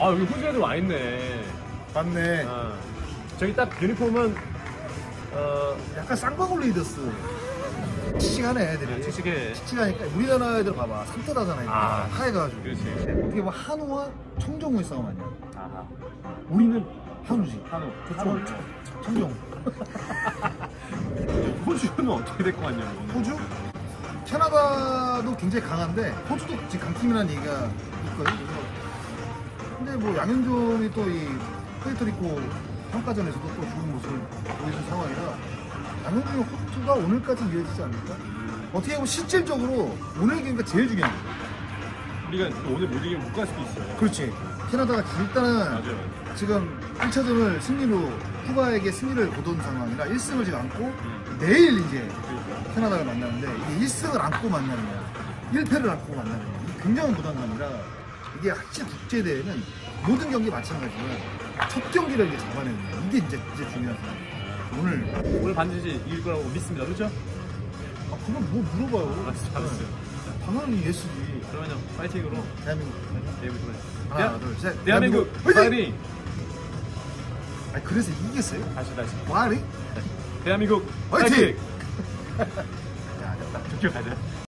아 여기 호주 애들 와 있네. 맞네. 어. 저기 딱 유니폼은 어 약간 쌍방울 리더스. 칙칙하네, 애들이. 칙칙해. 칙칙하니까 우리나라 애들 봐봐. 산뜻하잖아, 이거. 아. 하얘가지고. 그렇지. 어떻게 보면 한우와 청정우의 싸움 아니야? 아하. 우리는 한우지. 한우. 한우. 청정. 호주는 어떻게 될 것 같냐고. 호주? 캐나다도 굉장히 강한데 호주도 지금 강팀이라는 얘기가 있거든. 그래서 근데 뭐 양현종이 또이 푸에르토리코 평가전에서도 또 좋은 모습을 보여준 상황이라 양현종의 호투가 오늘까지 이어지지 않을까? 어떻게 보면 실질적으로 오늘 경기가 제일 중요한 거야. 우리가 오늘 못 이기면 못 갈 수도 있어요. 그렇지. 캐나다가 일단은 맞아요. 지금 1차전을 승리로 쿠바에게 승리를 거둔 상황이라 1승을 지금 안고 음. 내일 이제 그러니까. 캐나다를 만나는데 이게 1승을 안고 만나느냐 1패를 안고 만나느냐 이게 굉장히 부담감이라 이게 확실히 국제대회는 모든 경기 마찬가지지만 첫 경기를 이제 잡아내는 거야 이게 이제, 이제 중요한 거야 오늘 오늘 반드시 이길 거라고 믿습니다. 그렇죠? 아 그건 뭐 물어봐요 알았어, 알았어요. 네. 당연히 예스지 그러면 파이팅으로 대한민국 내일 보자. 하나 둘셋 대한민국 파이팅! 아 그래서 이겼어요? 다시 다시. 와리? 대한민국! 파이팅! 야 됐다 좋게 가자.